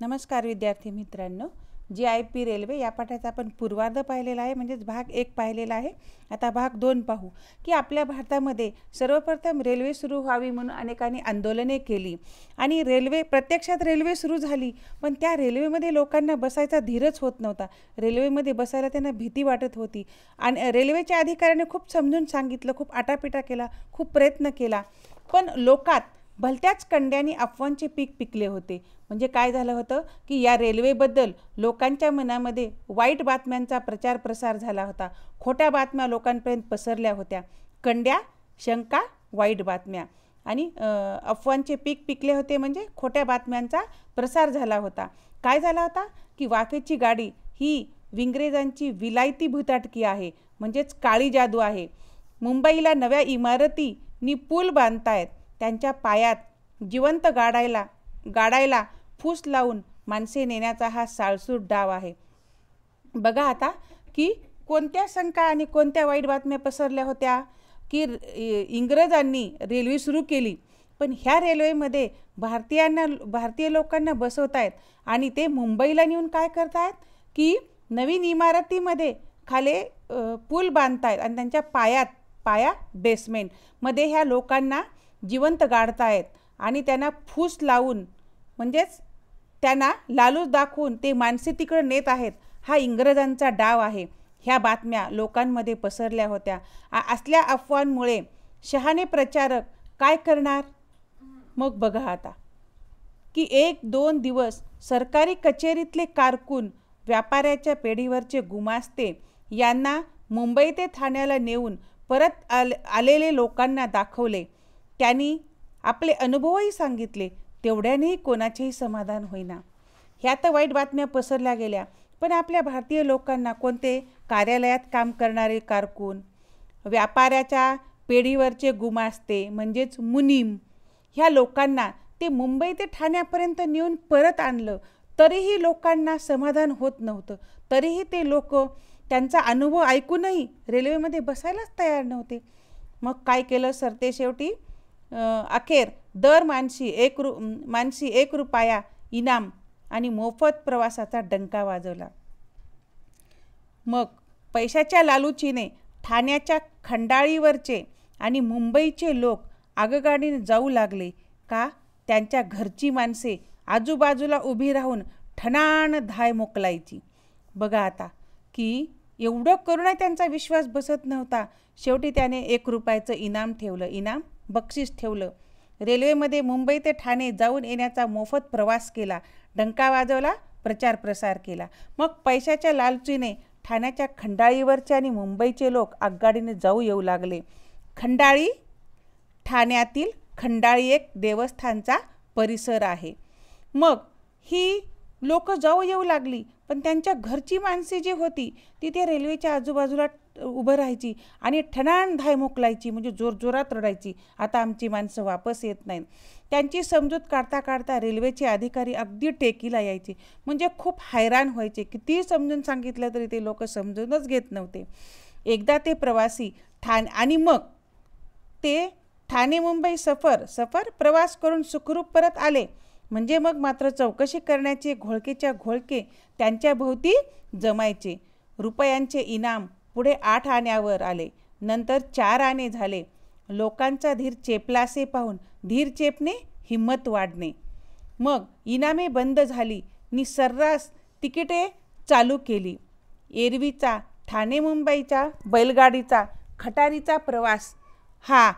नमस्कार विद्यार्थी मित्रांनो. जी आय पी रेल्वे या पाठाचा आपण पूर्वार्ध पाहिलेला आहे म्हणजेच भाग एक पाहिलेला आहे. आता भाग दोन पाहू की आपल्या भारतामध्ये सर्वप्रथम रेल्वे सुरू व्हावी म्हणून अनेकांनी आंदोलने केली. आणि रेल्वे प्रत्यक्षात रेल्वे सुरू झाली पण त्या रेल्वेमध्ये लोकांना बसायचा धीरच होत नव्हता. रेल्वेमध्ये बसायला त्यांना भीती वाटत होती. आणि रेल्वेच्या अधिकाऱ्याने खूप समजून सांगितलं खूप आटापिटा केला खूप प्रयत्न केला. पण लोकात भलत्याच कंड्यांनी अफवांचे पीक पिकले होते. म्हणजे काय झालं होतं? की या रेल्वेबद्दल लोकांच्या मनामध्ये वाईट बातम्यांचा प्रचार प्रसार झाला होता. खोट्या बातम्या लोकांपर्यंत पसरल्या होत्या. कंड्या शंका वाईट बातम्या. आणि अफवांचे पीक पिकले होते म्हणजे खोट्या बातम्यांचा प्रसार झाला होता. काय झाला होता? की वाफेची गाडी ही विंग्रेजांची विलायती भूताटकी आहे. म्हणजेच काळी जादू आहे. मुंबईला नव्या इमारती नि पूल बांधतायत. त्यांच्या पायात जिवंत गाडायला गाडायला फूस लावून माणसे नेण्याचा हा साळसूट डाव आहे. बघा आता की कोणत्या शंका आणि कोणत्या वाईट बातम्या पसरल्या होत्या की इंग्रजांनी रेल्वे सुरू केली पण ह्या रेल्वेमध्ये भारतीयांना भारतीय लोकांना बसवत आहेत आणि ते मुंबईला नेऊन काय करतायत की नवीन इमारतीमध्ये खाले पूल बांधतायत आणि त्यांच्या पायात पाया बेसमेंटमध्ये ह्या लोकांना जिवंत गाडतायत आणि त्यांना फूस लावून म्हणजेच त्यांना लालूच दाखवून ते माणसे तिकडं नेत आहेत हा इंग्रजांचा डाव आहे. ह्या बातम्या लोकांमध्ये पसरल्या होत्या. असल्या अफवांमुळे शहाणे प्रचारक काय करणार? मग बघा आता की एक दोन दिवस सरकारी कचेरीतले कारकून व्यापाऱ्याच्या पेढीवरचे गुमास्ते यांना मुंबई ते ठाण्याला नेऊन परत आले आलेले लोकांना दाखवले. त्यांनी आपले अनुभवही सांगितले तेवढ्यानेही कोणाचेही समाधान होईना. ह्या तर वाईट बातम्या पसरल्या गेल्या पण आपल्या भारतीय लोकांना कोणते कार्यालयात काम करणारे कारकून? व्यापाऱ्याच्या पेढीवरचे गुमास्ते म्हणजेच मुनीम. ह्या लोकांना ते मुंबई ते ठाण्यापर्यंत नेऊन परत आणलं तरीही लोकांना समाधान होत नव्हतं. तरीही ते लोक त्यांचा अनुभव ऐकूनही रेल्वेमध्ये बसायलाच तयार नव्हते. मग काय केलं सर ते शेवटी अखेर दर मानशी एक रु मानशी एक रुपया इनाम आणि मोफत प्रवासाचा डंका वाजवला. मग पैशाच्या लालूचीने ठाण्याच्या खंडाळीवरचे आणि मुंबईचे लोक आगगाडीने जाऊ लागले का? त्यांच्या घरची माणसे आजूबाजूला उभी राहून ठणाण धाय मोकलायची. बघा आता की एवढं करूनही त्यांचा विश्वास बसत नव्हता. शेवटी त्याने एक रुपयाचं इनाम ठेवलं. इनाम? बक्षीस ठेवलं. रेल्वेमध्ये मुंबई ते ठाणे जाऊन येण्याचा मोफत प्रवास केला. डंका वाजवला प्रचार प्रसार केला. मग पैशाच्या लालचीने ठाण्याच्या खंडाळीवरचे आणि मुंबईचे लोक आगगाडीने जाऊ येऊ लागले. खंडाळी ठाण्यातील खंडाळी एक देवस्थानचा परिसर आहे. मग ही लोक जाऊ येऊ लागली पण त्यांच्या घरची माणसे जी होती ती त्या रेल्वेच्या आजूबाजूला उभं राहायची आणि ठणाण धाय मोकलायची म्हणजे जोरजोरात रडायची. आता आमची माणसं वापस येत नाहीत. त्यांची समजूत काढता काढता रेल्वेचे अधिकारी अगदी टेकीला यायचे. म्हणजे खूप हैराण व्हायचे. कितीही समजून सांगितलं तरी ते लोक समजूनच घेत नव्हते. एकदा ते प्रवासी ठाण आणि मग ते ठाणे मुंबई सफर सफर प्रवास करून सुखरूप परत आले. म्हणजे मग मात्र चौकशी करण्याचे घोळकेच्या घोळके त्यांच्याभोवती जमायचे. रुपयांचे इनाम पुढे आठ आण्यावर आले. नंतर चार आणे झाले. लोकांचा धीर चेपलासे पाहून धीर चेपणे हिंमत वाढणे. मग इनामे बंद झाली. नि सर्रास तिकिटे चालू केली. एरवीचा ठाणे मुंबईच्या बैलगाडीचा खटारीचा प्रवास. हा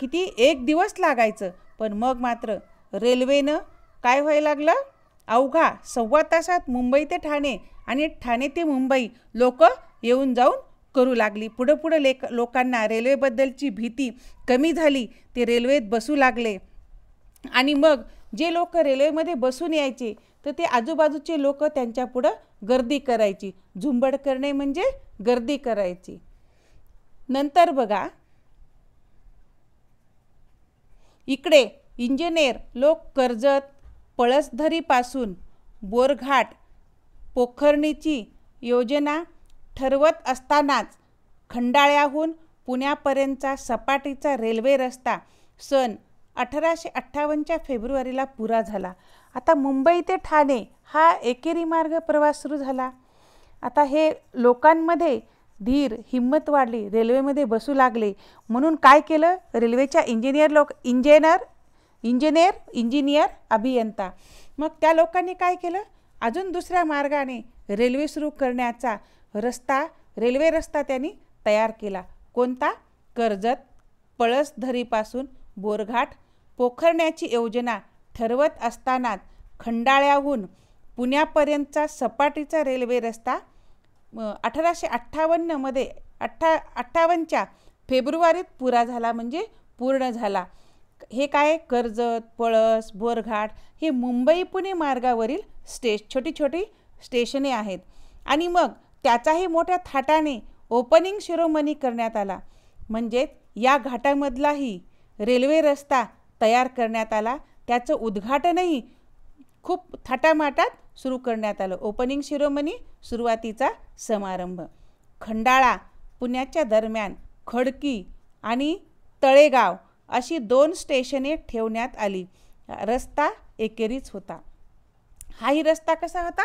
किती एक दिवस लागायचं. पण मग मात्र रेल्वेनं काय व्हायला लागलं? अवघा सव्वा तासात मुंबई ते ठाणे आणि ठाणे ते मुंबई. लोक येऊन जाऊन करू लागली. पुढं पुढं लेक लोकांना रेल्वेबद्दलची भीती कमी झाली. ते रेल्वेत बसू लागले. आणि मग जे लोक रेल्वेमध्ये बसून यायचे तर ते आजूबाजूचे लोक त्यांच्या पुढं गर्दी करायची. झुंबड करणे म्हणजे गर्दी करायची. नंतर बघा इकडे इंजिनियर लोक कर्जत पळसधरीपासून बोरघाट पोखरणीची योजना ठरवत असतानाच खंडाळ्याहून पुण्यापर्यंतचा सपाटीचा रेल्वे रस्ता सन अठराशे अठ्ठावन्नच्या फेब्रुवारीला पुरा झाला. आता मुंबई ते ठाणे हा एकेरी मार्ग प्रवास सुरू झाला. आता हे लोकांमध्ये धीर हिंमत वाढली रेल्वेमध्ये बसू लागले. म्हणून काय केलं? रेल्वेच्या इंजिनियर लोक इंजिनियर इंजिनियर इंजिनियर अभियंता. मग त्या लोकांनी काय केलं? अजून दुसऱ्या मार्गाने रेल्वे सुरू करण्याचा रस्ता रेल्वे रस्ता त्यांनी तयार केला. कोणता? कर्जत पळसधरीपासून बोरघाट पोखरण्याची योजना ठरवत असतानाच खंडाळ्याहून पुण्यापर्यंतचा सपाटीचा रेल्वे रस्ता अठराशे अठ्ठावन्नमध्ये अठ्ठा अठ्ठावन्नच्या फेब्रुवारीत पुरा झाला म्हणजे पूर्ण झाला. हे काय? कर्जत पळस बोरघाट हे मुंबई पुणे मार्गावरील स्टेश छोटी छोटी स्टेशने आहेत. आणि मग त्याचाही मोठ्या थाटाने ओपनिंग शिरोमणी करण्यात आला. म्हणजेच या घाटामधलाही रेल्वे रस्ता तयार करण्यात आला. त्याचं उद्घाटनही खूप थाटामाटात सुरू करण्यात आलं. ओपनिंग शिरोमणी सुरुवातीचा समारंभ. खंडाळा पुण्याच्या दरम्यान खडकी आणि तळेगाव अशी दोन स्टेशने ठेवण्यात आली. रस्ता एकेरीच होता. हाही रस्ता कसा होता?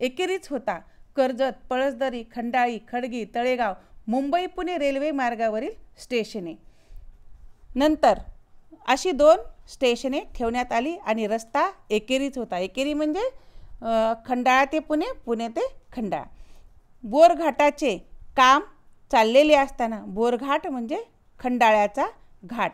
एकेरीच होता. कर्जत पळसदरी खंडाळी खडगी तळेगाव मुंबई पुणे रेल्वे मार्गावरील स्टेशने. नंतर अशी दोन स्टेशने ठेवण्यात आली आणि रस्ता एकेरीच होता. एकेरी म्हणजे खंडाळा ते पुणे पुणे ते खंडाळा. बोरघाटाचे काम चाललेले असताना बोरघाट म्हणजे खंडाळ्याचा घाट.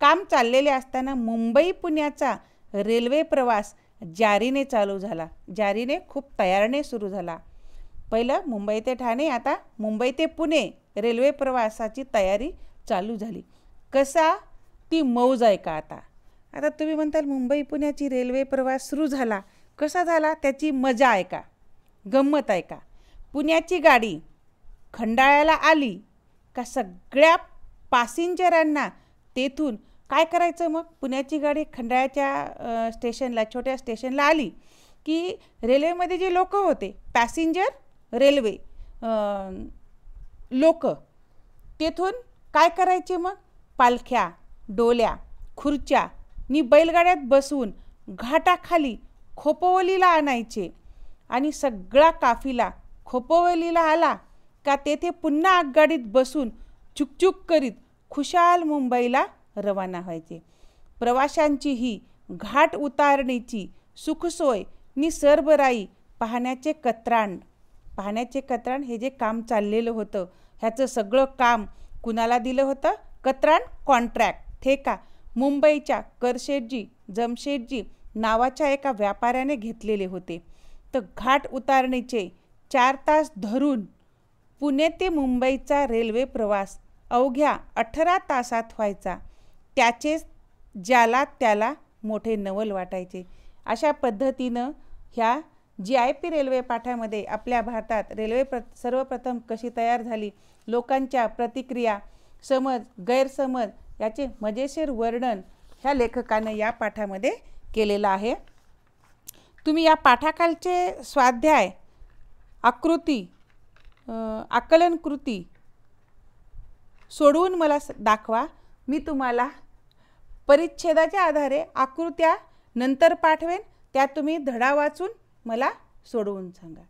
काम चाललेले असताना मुंबई पुण्याचा रेल्वे प्रवास जारीने चालू झाला. जारीने खूप तयारीने सुरू झाला. पहिलं मुंबई ते ठाणे आता मुंबई ते पुणे रेल्वे प्रवासाची तयारी चालू झाली. कसा? ती मौज आहे का आता. आता तुम्ही म्हणताल मुंबई पुण्याची रेल्वे प्रवास सुरू झाला. कसा झाला? त्याची मजा आहे का गंमत आहे का पुण्याची गाडी खंडाळ्याला आली का सगळ्या पासिंजरांना तेथून? काय करायचं मग? पुण्याची गाडी खंडाळ्याच्या स्टेशनला छोट्या स्टेशनला आली की रेल्वेमध्ये जे लोक होते पॅसेंजर रेल्वे लोक तेथून काय करायचे मग? पालख्या डोल्या खुर्च्या नि बैलगाड्यात बसवून घाटाखाली खोपवलीला आणायचे. आणि सगळा काफिला खोपवलीला आला का तेथे पुन्हा आगगाडीत बसून चुकचुक करीत खुशाल मुंबईला रवाना व्हायचे. प्रवाशांची ही घाट उतारणीची सुखसोय नि सरबराई पाहण्याचे कत्रांड पाहण्याचे कत्राण हे जे काम चाललेलं होतं ह्याचं सगळं काम कुणाला दिलं होतं? कत्राण कॉन्ट्रॅक्ट ठेका मुंबईच्या करशेटजी जमशेटजी नावाच्या एका व्यापाऱ्याने घेतलेले होते. तर घाट उतारणीचे चार तास धरून पुणे ते मुंबईचा रेल्वे प्रवास अवघ्या अठरा तासात व्हायचा. त्याचेच ज्याला त्याला मोठे नवल वाटायचे. अशा पद्धतीनं ह्या जी आय पी रेल्वे पाठामध्ये आपल्या भारतात रेल्वे प्र सर्वप्रथम कशी तयार झाली? लोकांच्या प्रतिक्रिया समज गैरसमज याचे मजेशीर वर्णन ह्या लेखकानं या पाठामध्ये केलेलं आहे. तुम्ही या पाठाखालचे स्वाध्याय आकृती आकलन कृती सोडवून मला दाखवा. मी तुम्हाला परिच्छेदाच्या आधारे आकृत्या नंतर पाठवेन त्या तुम्ही धडा वाचून मला सोडवून सांगा.